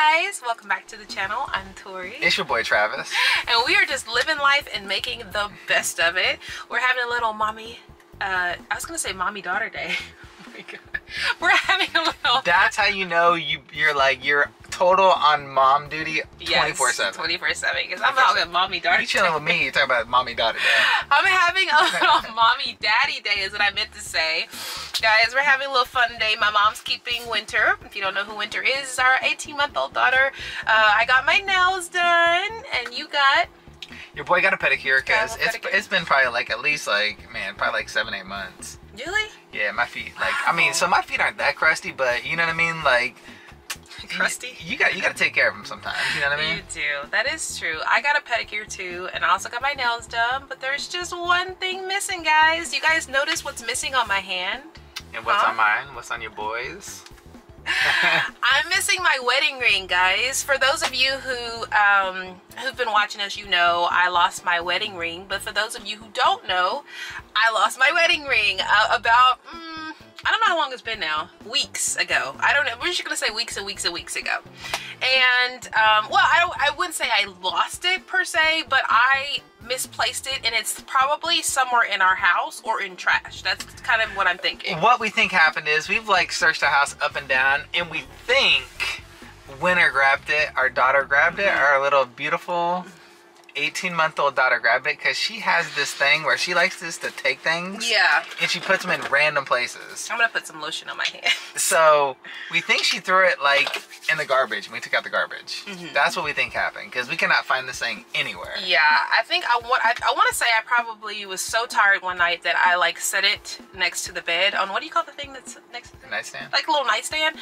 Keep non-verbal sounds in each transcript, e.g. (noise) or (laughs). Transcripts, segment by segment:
guys, welcome back to the channel. I'm Torie. It's your boy Travis. And we are just living life and making the best of it. We're having a little mommy, uh, I was gonna say mommy daughter day. (laughs) Oh my god. We're having a little That's how you know you you're like you're total on mom duty 24 7. 24 7 because I'm having mommy daughter You chilling with me, you talking about mommy daughter day. (laughs) I'm having a little (laughs) mommy daddy day is what I meant to say. Guys, we're having a little fun day. My mom's keeping Winter. If you don't know who Winter is, our 18 month old daughter. Uh, I got my nails done and you got Your boy got a pedicure because it's pedicure. it's been probably like at least like man, probably like seven, eight months. Really? Yeah, my feet like I mean, so my feet aren't that crusty, but you know what I mean? Like Crusty? You, you got you got to take care of them sometimes. You know what I mean? You do. That is true. I got a pedicure too, and I also got my nails done, but there's just one thing missing, guys. You guys notice what's missing on my hand? And what's Huh? on mine? What's on your boys? (laughs) (laughs) I'm missing my wedding ring, guys. For those of you who um, who've been watching us, you know I lost my wedding ring. But for those of you who don't know, I lost my wedding ring uh, about mm, I don't know how long it's been now. Weeks ago. I don't know. We're just gonna say weeks and weeks and weeks ago. And um, well, I don't- I wouldn't say I lost it per se, but I misplaced it, and it's probably somewhere in our house or in trash. That's kind of what I'm thinking. What we think happened is we've like searched the house up and down, and we think Winter grabbed it, our daughter grabbed it, our little beautiful 18 month old daughter grabbed it because she has this thing where she likes this to take things Yeah. and she puts them in random places. I'm gonna put some lotion on my hand. (laughs) So we think she threw it like in the garbage and we took out the garbage. Mm-hmm. That's what we think happened because we cannot find this thing anywhere. Yeah, I think I want. I, I want to say I probably was so tired one night that I like set it next to the bed on what do you call the thing that's next to the Nightstand. like a little nightstand.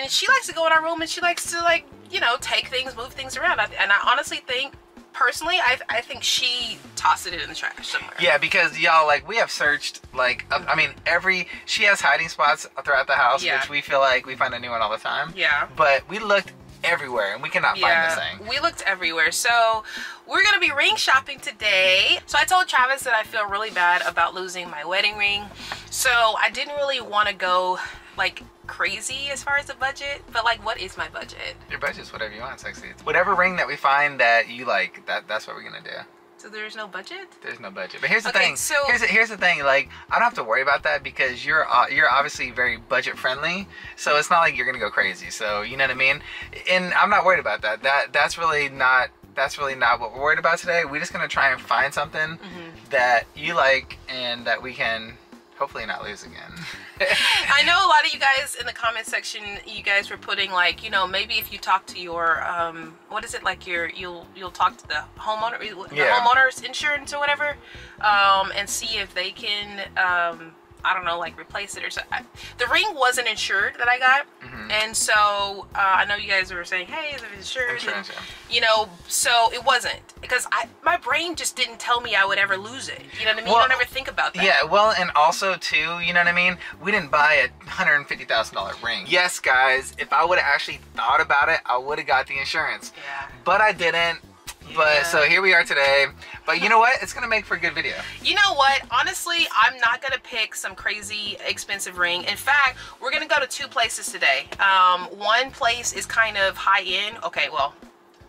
And she likes to go in our room and she likes to like you know take things, move things around. I- And I honestly think, personally, I I think she tossed it in the trash somewhere. Yeah, because y'all like we have searched like uh, I mean every she has hiding spots throughout the house, Yeah. which we feel like we find a new one all the time. Yeah. But we looked everywhere and we cannot find this thing. we looked everywhere. So we're gonna be ring shopping today. So I told Travis that I feel really bad about losing my wedding ring. So I didn't really want to go like crazy as far as the budget. But like, what is my budget? Your budget's whatever you want, sexy. It's Whatever ring that we find that you like, that that's what we're gonna do. So there's no budget. There's no budget. But here's the Okay, thing. so- here's the, here's the thing. Like I don't have to worry about that because you're uh, you're obviously very budget friendly. So it's not like you're gonna go crazy. So you know what I mean. And I'm not worried about that. That that's really not that's really not what we're worried about today. We're just gonna try and find something that you like and that we can hopefully not lose again. (laughs) I know a lot of you guys in the comment section, you guys were putting like, you know, maybe if you talk to your, um, what is it like? Your you'll you'll talk to the homeowner, the Yeah. homeowners insurance or whatever, um, and see if they can, um, I don't know, like replace it or something. The ring wasn't insured that I got, Mm-hmm. and so uh, I know you guys were saying, hey, is it insured? Insurance, And. You know, so it wasn't because I my brain just didn't tell me I would ever lose it. You know what I mean? Well, you don't ever think about that. Yeah, well, and also too, you know what I mean? We didn't buy a hundred and fifty thousand dollar ring. Yes, guys, if I would have actually thought about it, I would have got the insurance. Yeah. But I didn't. But Yeah. so here we are today. But you know what? It's gonna make for a good video. You know what? Honestly, I'm not gonna pick some crazy expensive ring. In fact, we're gonna go to two places today. Um, one place is kind of high end. Okay, well,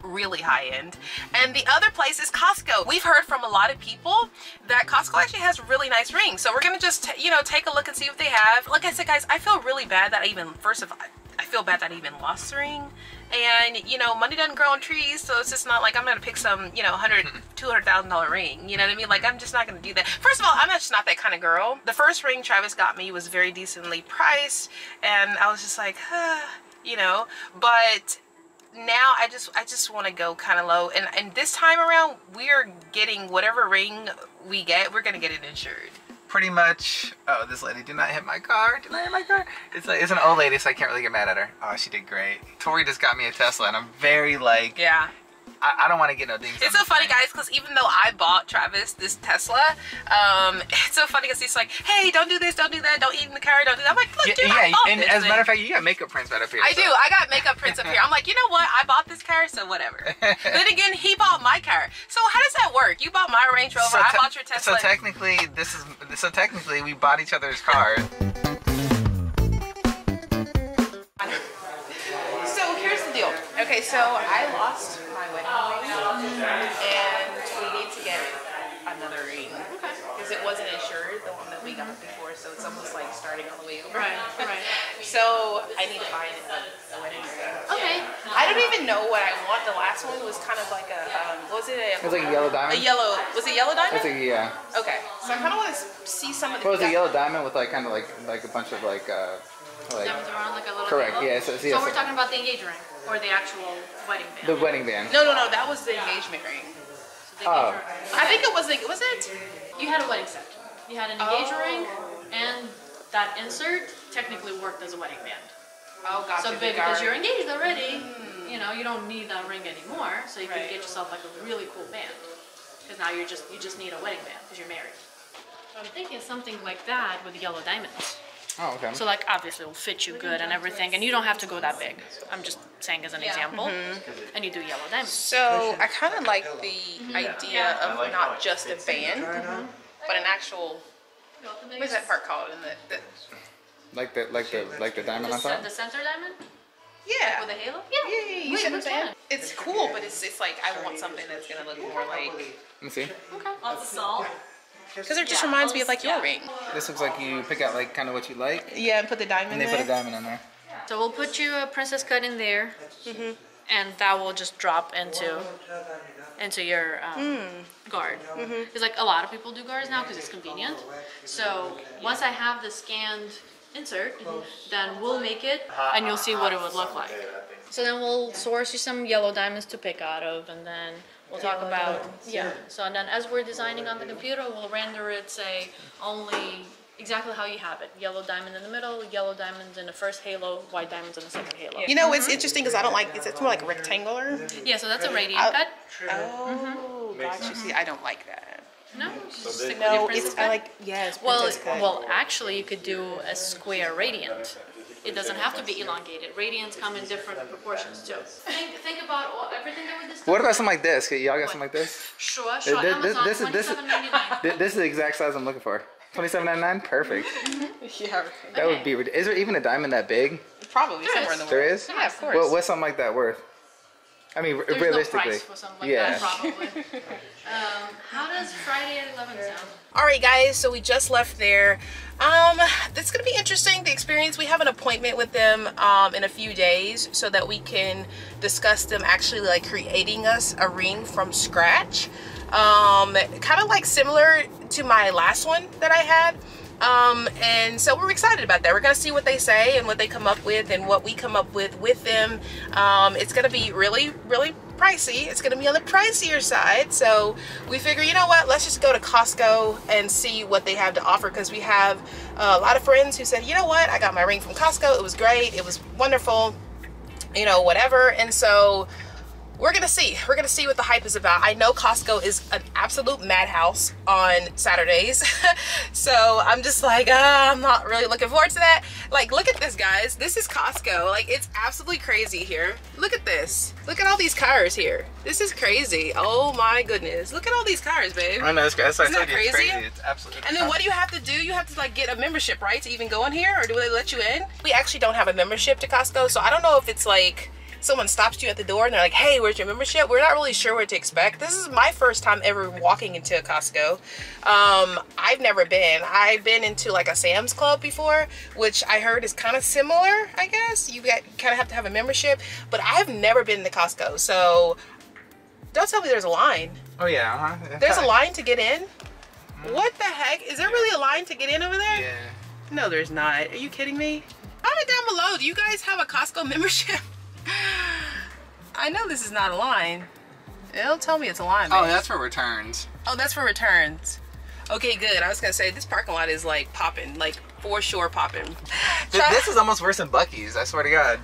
really high end. And the other place is Costco. We've heard from a lot of people that Costco actually has really nice rings. So we're gonna just, you know, take a look and see what they have. Like I said, guys, I feel really bad that I even, first of all, I feel bad that I even lost the ring. And, you know, money doesn't grow on trees, so it's just not like I'm gonna pick some, you know, hundred, (laughs) two hundred thousand dollar ring. You know what I mean? Like I'm just not gonna do that. First of all, I'm just not that kind of girl. The first ring Travis got me was very decently priced, and I was just like, huh, you know. But now I just I just want to go kind of low, and and this time around we're getting whatever ring we get, we're gonna get it insured. Pretty much. Oh, this lady did not hit my car. Did not hit my car. It's like it's an old lady, so I can't really get mad at her. Oh, she did great. Torie just got me a Tesla, and I'm very like Yeah. I, I don't want to get no dings. It's so funny, guys, because even though I bought Travis this Tesla, um, (laughs) it's so funny because he's like, "Hey, don't do this, don't do that, don't eat in the car, don't do that." I'm like, "Look, Yeah, dude, yeah, and as a matter of fact, you got makeup prints right up here. I so- do. I got makeup prints up here. I'm like, you know what? I bought this car, so whatever. (laughs) then again, he bought my car. So how does that work? You bought my Range Rover. I bought your Tesla. So technically, this is so technically we bought each other's cars. So here's the deal. Okay, so I lost my wedding ring, and we need to get another ring because it wasn't insured, the one that we got before. So it's almost like starting all the way over. Right, right. (laughs) So I need to find a, a wedding ring. Okay. I don't even know what I want. The last one was kind of like a, um, what was it? A, It was like a yellow diamond. a yellow. Was it yellow diamond? It's like yeah. Okay, so I kind of want to see some of the. What was a yellow diamond with like kind of like like a bunch of like uh Oh, like Diamonds around like a little Correct, halo? yeah, so- So, yeah, so- we're talking about the engagement ring or the actual wedding band. the wedding band. No, no, no. That was the engagement ring. The Oh. engagement ring. I think it was like, was it? You had a wedding set. You had an oh. engagement Oh. ring, and that insert technically worked as a wedding band. Oh, gotcha. So big because you're engaged already, hmm. you know, you don't need that ring anymore. So you Right. can get yourself like a really cool band. Because now you're just you just need a wedding band because you're married. So I'm thinking something like that with yellow diamonds. Oh okay. So like obviously it'll fit you good and everything, and you don't have to go that big. I'm just saying as an example. Mm-hmm. And you do yellow diamonds. So I kind of like the idea Yeah. of not just a band, but an actual. What is that part called? In the, the like the like the like the diamond The, on top. the center diamond yeah. with a halo. yeah, yeah, yeah, you Wait, see what I'm saying? It's cool, but it's it's like I want something that's gonna look more like Let me see. Okay. Lots of salt. Because it just Yeah, reminds me of like your yeah. ring. This looks like you pick out like kind of what you like, Yeah, and put the diamond and they there. put a diamond in there. So we'll put you a princess cut in there, Mm-hmm. and that will just drop into into your um, Mm. guard. Mm-hmm. Because like a lot of people do guards now because it's convenient. So once I have the scanned insert, then we'll make it, and you'll see what it would look like. So then we'll source you some yellow diamonds to pick out of, and then we'll talk about yeah. So and then as we're designing on the computer, we'll render it say only exactly how you have it: yellow diamond in the middle, yellow diamonds in the first halo, white diamonds in the second halo. You know, it's interesting because I don't like. It's, it's more like rectangular. Yeah, so that's a radiant I- cut. Oh, mm-hmm. gotcha. See, I don't like that. No, just stick with No, your princess it's I cut. like yes. Well, princess cut. well, actually, you could do a square radiant. It doesn't have to be elongated. Radiants come in different proportions too. Think, think about all, everything that we discussed. What about something like this? Y'all got something like this? Sure, sure. This- this- Amazon, this is- this is- twenty-seven ninety-nine. Th- This is the exact size I'm looking for. Twenty-seven ninety-nine. Perfect. (laughs) yeah, That would be. rid- Is there even a diamond that big? probably somewhere in the world. There is. Yeah, of course. What, what's something like that worth? I mean, There's realistically. no price for something like yeah. that, probably. (laughs) um, how does Friday at eleven sound? All right, guys. So we just left there. Um, it's gonna be interesting. The experience. We have an appointment with them um, in a few days, so that we can discuss them actually like creating us a ring from scratch. Um, kind of like similar to my last one that I had. Um, and so we're excited about that. We're gonna see what they say and what they come up with and what we come up with with them. Um, it's gonna be really, really pricey. It's gonna be on the pricier side. So we figure, you know what? Let's just go to Costco and see what they have to offer because we have a lot of friends who said, you know what? I got my ring from Costco. It was great. It was wonderful. You know, whatever. And so we're gonna see. We're gonna see what the hype is about. I know Costco is an absolute madhouse on Saturdays, (laughs) so I'm just like, uh, I'm not really looking forward to that. Like, look at this, guys. This is Costco. Like, it's absolutely crazy here. Look at this. Look at all these cars here. This is crazy. Oh my goodness. Look at all these cars, babe. I know it's crazy. Isn't that crazy? It's absolutely. And then what do you have to do? You have to like get a membership, right, to even go in here, or do they let you in? We actually don't have a membership to Costco, so I don't know if it's like someone stops you at the door and they're like, "Hey, where's your membership?" We're not really sure what to expect. This is my first time ever walking into a Costco. Um, I've never been. I've been into like a Sam's Club before, which I heard is kind of similar. I guess you get kind of have to have a membership, but I've never been to Costco, so don't tell me there's a line. Oh yeah. Uh-huh. There's a (laughs) line to get in? What the heck? Is there really a line to get in over there? Yeah. No, there's not. Are you kidding me? Comment down below. Do you guys have a Costco (laughs) membership? I know this is not a line. It'll tell me it's a line. Oh, that's for returns. oh, that's for returns. Okay, good. I was gonna say this parking lot is like popping, like for sure popping. Th- This is almost worse than Buc-ee's. I swear to God.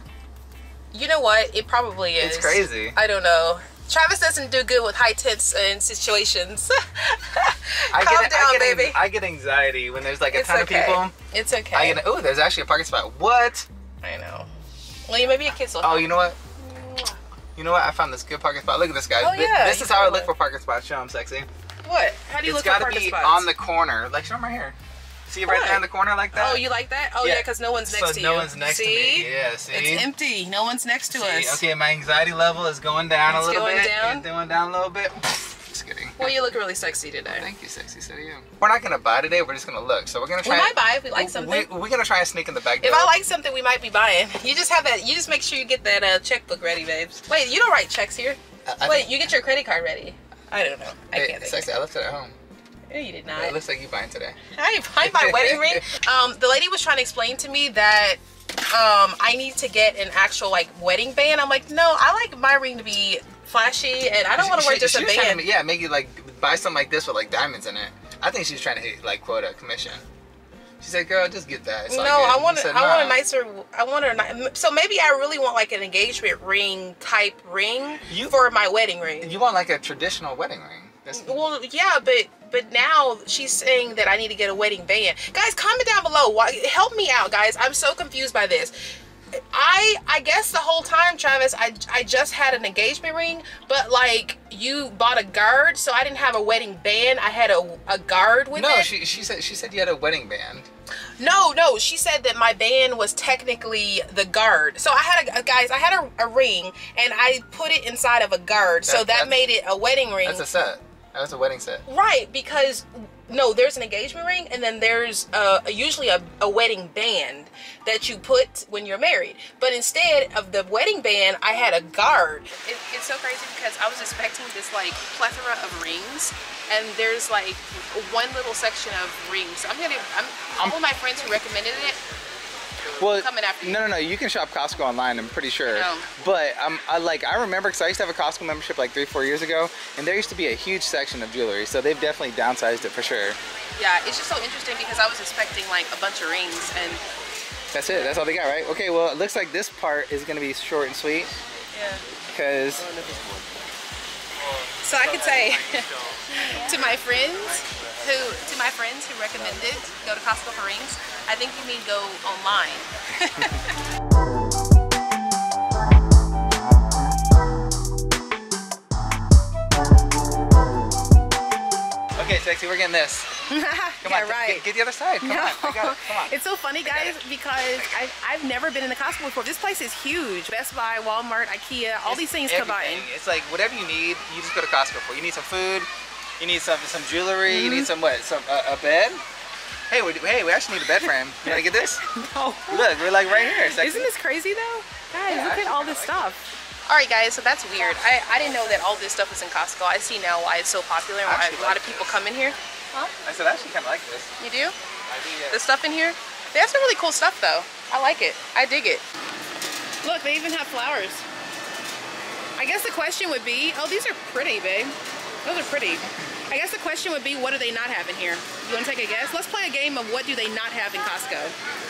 You know what? It probably is. It's crazy. I don't know. Travis doesn't do good with high tense and situations. I Calm get, down, I get, baby. I get anxiety when there's like a it's ton okay. of people. It's okay. I get. Oh, there's actually a parking spot. What? I know. Well, you maybe a kids will. Oh, you know what? You know what? I found this good parking spot. Look at this guy. Oh, yeah, This is how I look for parking spots. Show 'em sexy. What? How do you It's look for parking spots? It's got to be on the corner. Like show show 'em right here. See right What? there in the corner like that? Oh, you like that? Oh yeah, Yeah. because no one's next so to no you. No one's next see? to me. Yeah, see. It's empty. No one's next to See? us. Okay, my anxiety level is going down It's a little going bit. down? It's going down a little bit. Just kidding. Well, you look really sexy today. Thank you, sexy. So do you. We're not gonna buy today. We're just gonna look. So we're gonna We try. might buy if we like something. We, we're gonna try and sneak in the back door. If I like something, we might be buying. You just have that. You just make sure you get that uh, checkbook ready, babes. Wait, you don't write checks here. I- I Wait, think- you get your credit card ready. I don't know. I Hey, can't think. sexy. I left it at home. No, you did not. It looks like you buying today. I find my wedding ring. (laughs) Um, the lady was trying to explain to me that um, I need to get an actual like wedding band. I'm like, no, I like my ring to be flashy, and I don't want to wear just a band. to- yeah, make you like buy something like this with like diamonds in it. I think she's trying to hit like quota commission. She said, "Girl, just get that." It's No. I want said, I want a nicer. I want a so maybe I really want like an engagement ring type ring You- for my wedding ring. You want like a traditional wedding ring? That's, mm, Well, yeah, but but now she's saying that I need to get a wedding band. Guys, comment down below. Why, help me out, guys. I'm so confused by this. I I guess the whole time, Travis, I I just had an engagement ring, but like you bought a guard, so I didn't have a wedding band. I had a a guard with no, it. she she said she said you had a wedding band. No, no, she said that my band was technically the guard. So I had a, guys, I had a, a ring and I put it inside of a guard. so That- that made it a wedding ring. That's a set. That's a wedding set. Right, because no, there's an engagement ring, and then there's uh, usually a, a wedding band that you put when you're married. But instead of the wedding band, I had a guard. It, it's so crazy because I was expecting this like plethora of rings, and there's like one little section of rings. I'm gonna, I'm, all my friends who recommended it. Well, Coming after you. no, no, no. You can shop Costco online. I'm pretty sure. know. But um, I like I remember because I used to have a Costco membership like three, four years ago, and there used to be a huge section of jewelry. So they've definitely downsized it for sure. Yeah, it's just so interesting because I was expecting like a bunch of rings, and That's it. That's all they got, right? Okay. Well, it looks like this part is gonna be short and sweet yeah. because So I could say (laughs) to my friends who to my friends who recommended go to Costco for rings, I think you mean go online. (laughs) sexy. We're getting this. (laughs) Come yeah, on, right. Get, get the other side. Come No. on. I got it. Come on. (laughs) It's so funny, guys, because I, I've never been in the Costco before. This place is huge. Best Buy, Walmart, IKEA, all these things combined. Everything. It's like whatever you need, you just go to Costco for. You need some food, you need some some jewelry, you Mm-hmm. need some what? Some uh, a bed. Hey, we, hey, we actually need a bed frame. You wanna get this? (laughs) No. Look, we're like right here. Isn't this crazy though? Guys, Yeah, look at all this like stuff. All right, guys, so that's weird. I, I didn't know that all this stuff was in Costco. I see now why it's so popular and why a lot like of people this. come in here. Huh? I said I actually kind of like this. You do? I do, yeah. The stuff in here? They have some really cool stuff though. I like it. I dig it. Look, they even have flowers. I guess the question would be, oh, these are pretty, babe. Those are pretty. I guess the question would be, what do they not have in here? You want to take a guess? Let's play a game of what do they not have in Costco?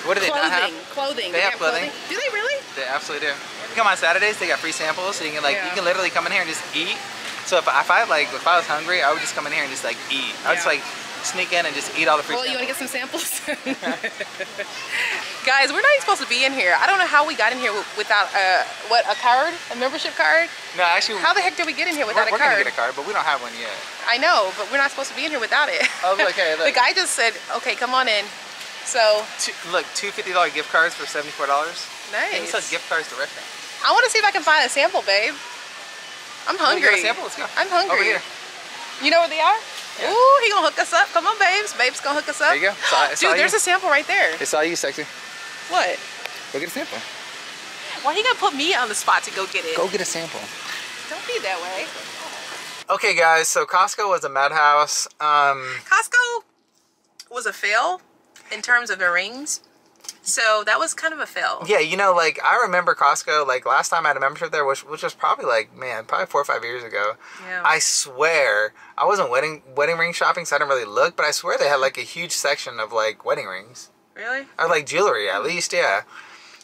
What do they clothing. not have? Clothing. They have clothing. Do they really? They absolutely do. Come on Saturdays, they got free samples, so you can like Yeah. you can literally come in here and just eat. So if I, if I like if I was hungry, I would just come in here and just like eat. I would just like sneak in and just eat all the free Well, you want to get some samples? (laughs) Guys, we're not even supposed to be in here. I don't know how we got in here without a what a card, a membership card. no, actually, How the heck did we get in here we're, without we're a gonna get a card, but we don't have one yet. I know, but we're not supposed to be in here without it. Oh, (laughs) look, the guy just said, "Okay, come on in." So Two, look, two fifty dollar gift cards for seventy four dollars. He nice. sells gift cards to restaurants. I want to see if I can find a sample, babe. I'm hungry. a sample? Let's go. I'm hungry. Over here. You know where they are? Yeah. Ooh, he gonna hook us up. Come on, babes. Babe's gonna hook us up. There you go. It's all- it's Dude, there's you. a sample right there. It's all you, sexy. What? Go get a sample. Why he gonna put me on the spot to go get it? Go get a sample. Don't be that way. Okay, guys. So Costco was a madhouse. Um, Costco was a fail in terms of the rings. So that was kind of a fail. Yeah, you know, like I remember Costco. Like last time I had a membership there, which which was probably like man, probably four or five years ago. Yeah. I swear I wasn't wedding wedding ring shopping, so I didn't really look. But I swear they had like a huge section of like wedding rings Really? or like jewelry at least. Yeah.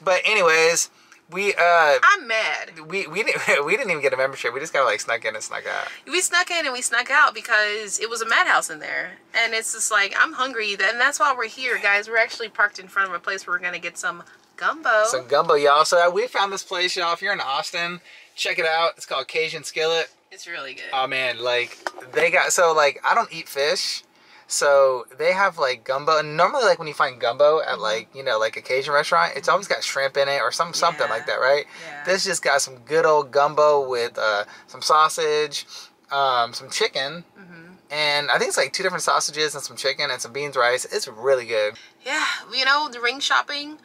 But anyways, we uh I'm mad. we we didn't (laughs) we didn't even get a membership. We just kind of like snuck in and snuck out. We snuck in and we snuck out because it was a madhouse in there. And it's just like, I'm hungry. And that's why we're here, guys. We're actually parked in front of a place where we're going to get some gumbo. Some gumbo, y'all. So uh, we found this place, y'all. If you're in Austin, check it out. It's called Cajun Skillet. it's really good. Oh man, like they got so like I don't eat fish, So they have like gumbo, and normally like when you find gumbo at like you know like a Cajun restaurant, it's always got shrimp in it or some something Yeah. like that, right? Yeah. This just got some good old gumbo with uh, some sausage, um, some chicken, Mm-hmm. and I think it's like two different sausages and some chicken and some beans rice. It's really good. Yeah, you know, the ring shopping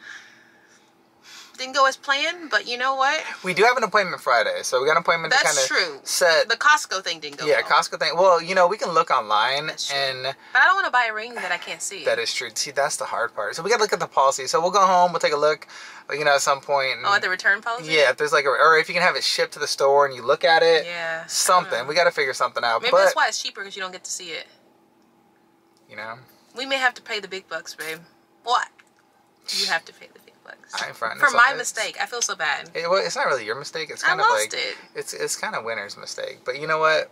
didn't go as planned, but you know what? We do have an appointment Friday, so we got an appointment to That's kind true. of set. The Costco thing didn't go yeah, well. Costco thing. Well, you know, we can look online, and But I don't want to buy a ring that I can't see. that is true. See, that's the hard part. So we got to look at the policy. So we'll go home. We'll take a look, you know, at some point. and- oh, at the return policy? yeah, if there's like, a, or if you can have it shipped to the store and you look at it, Yeah. something. We got to figure something out. Maybe but that's why it's cheaper because you don't get to see it. you know, We may have to pay the big bucks, babe. What? You have to pay the big bucks. I. For my mistake. I feel so bad. It, well, it's not really your mistake. It's I kind of lost like it. it's it's kind of Winter's mistake. But you know what?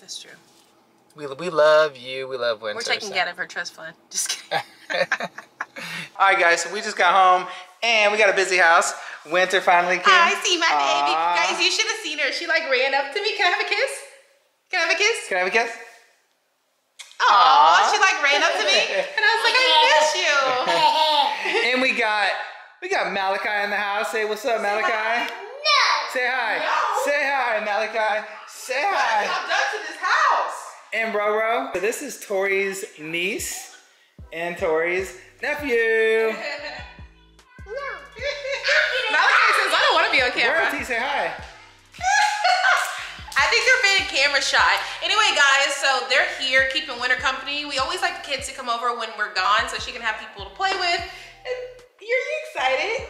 That's true. We we love you. We love Winter. We're taking so- out of her trust fund. (laughs) Just kidding. (laughs) All right, guys. So we just got home and we got a busy house. Winter finally came. I see my baby. Guys, you should have seen her. She like ran up to me. Can I have a kiss? Can I have a kiss? Can I have a kiss? Aw, she like ran up to me. And I was like, I miss you. (laughs) And we got we got Malachi in the house. Say what's up, Malachi. Say hi. No. Say hi, Malachi. Say hi. I'm done to this house. And Roro. So this is Torie's niece and Torie's nephew. (laughs) Malachi says, I don't want to be on camera. Royalty, say hi. (laughs) I think they're being camera shy. Anyway, guys, so they're here keeping Winter company. We always like the kids to come over when we're gone so she can have people to play with. And Are you excited?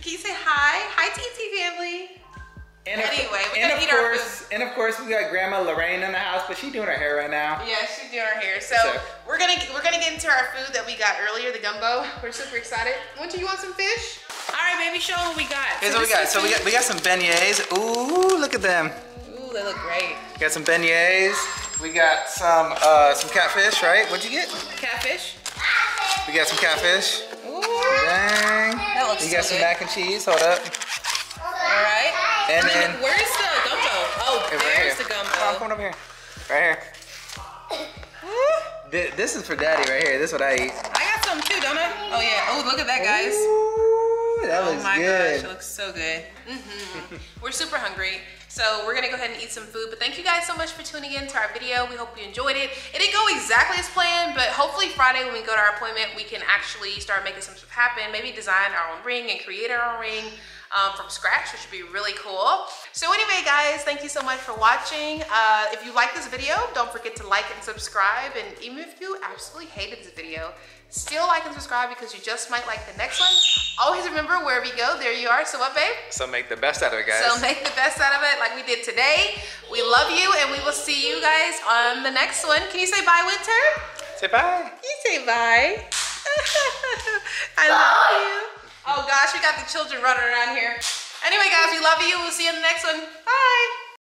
Can you say hi? Hi, TT family. And of, Anyway, we and gotta of eat our course, and of course, we got Grandma Lorraine in the house, but she's doing her hair right now. Yeah, she's doing her hair. So, So- we're gonna we're gonna get into our food that we got earlier, the gumbo. We're super excited. Winter, you want some fish? All right, baby, show them what we got. Here's what we got. is So we got we got some beignets. Ooh, look at them. Ooh, they look great. We got some beignets. We got some uh, some catfish, right? What'd you get? Catfish. We got some catfish. Dang. That looks You got so some good. mac and cheese. Hold up. All right. And Where's then where's the gumbo? Oh, right there's here. the Come on, gumbo. come on over here. Right here. Thi- This is for daddy right here. This is what I eat. I got some too, don't I? Oh yeah. Oh, look at that, guys. Ooh, that Oh looks my good. gosh, it looks so good. hmm (laughs) We're super hungry, so we're gonna go ahead and eat some food. But thank you guys so much for tuning in to our video. We hope you enjoyed it. It didn't go exactly as planned, but hopefully Friday when we go to our appointment, we can actually start making some stuff happen. Maybe design our own ring and create our own ring. Um, from scratch, which would be really cool. So anyway, guys, thank you so much for watching. Uh, if you like this video, don't forget to like and subscribe. And even if you absolutely hated this video, still like and subscribe because you just might like the next one. Always remember, wherever you go, there you are. So what, babe? So make the best out of it, guys. So make the best out of it like we did today. We love you and we will see you guys on the next one. Can you say bye, Winter? Say bye. You say bye. (laughs) I love you. Oh gosh, we got the children running around here. Anyway, guys, we love you. We'll see you in the next one. Bye.